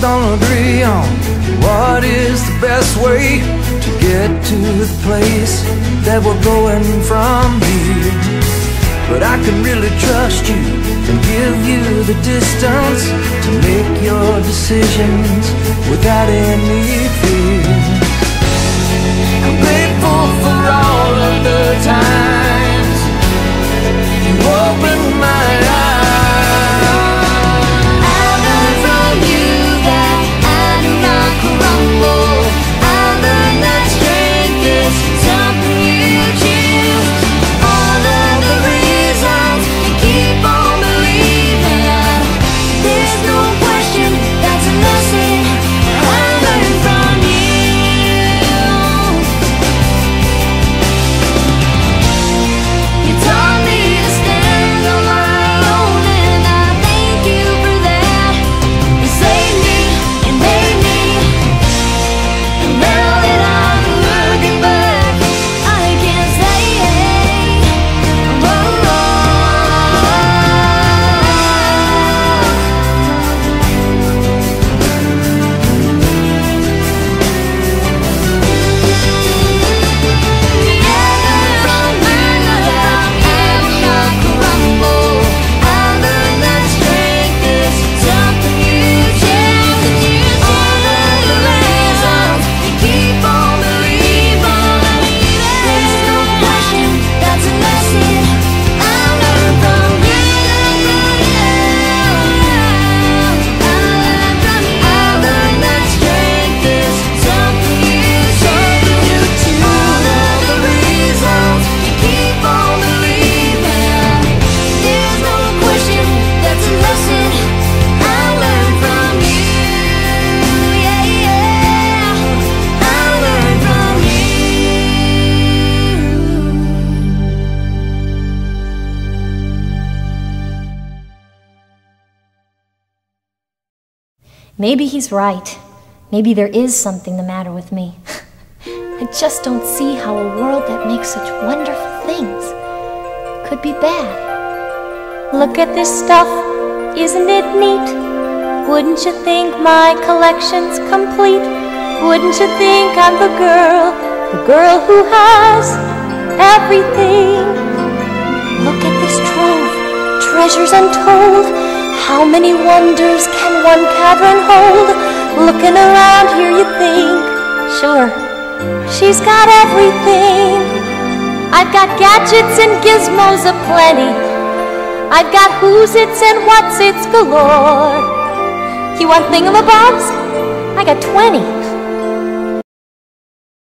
don't agree on what is the best way to get to the place that we're going from here. But I can really trust you and give you the distance to make your decisions without any fear. Maybe he's right. Maybe there is something the matter with me. I just don't see how a world that makes such wonderful things could be bad. Look at this stuff, isn't it neat? Wouldn't you think my collection's complete? Wouldn't you think I'm the girl, the girl who has everything? Look at this trove, treasures untold. How many wonders can one cavern hold? Looking around here, you think, sure, she's got everything. I've got gadgets and gizmos aplenty. I've got who's its and what's its galore. You want thingamabobs? I got 20.